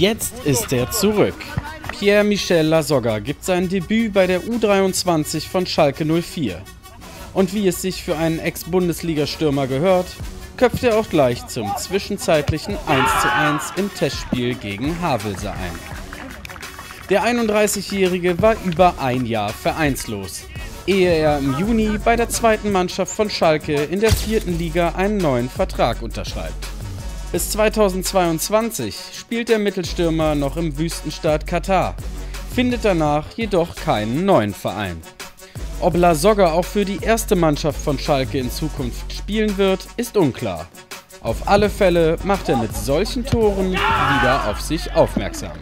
Jetzt ist er zurück. Pierre-Michel Lasogga gibt sein Debüt bei der U23 von Schalke 04. Und wie es sich für einen Ex-Bundesliga-Stürmer gehört, köpft er auch gleich zum zwischenzeitlichen 1:1 im Testspiel gegen Havelse ein. Der 31-Jährige war über ein Jahr vereinslos, ehe er im Juni bei der zweiten Mannschaft von Schalke in der vierten Liga einen neuen Vertrag unterschreibt. Bis 2022 spielt der Mittelstürmer noch im Wüstenstaat Katar, findet danach jedoch keinen neuen Verein. Ob Lasogga auch für die erste Mannschaft von Schalke in Zukunft spielen wird, ist unklar. Auf alle Fälle macht er mit solchen Toren wieder auf sich aufmerksam.